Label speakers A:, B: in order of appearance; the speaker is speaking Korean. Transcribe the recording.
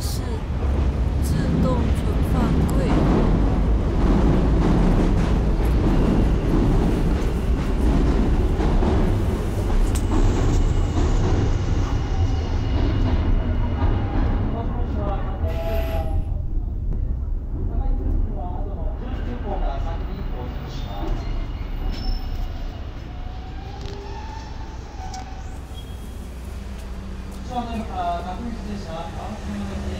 A: 是自动。
B: 추천은 아, 가끔 주제자 다음 질문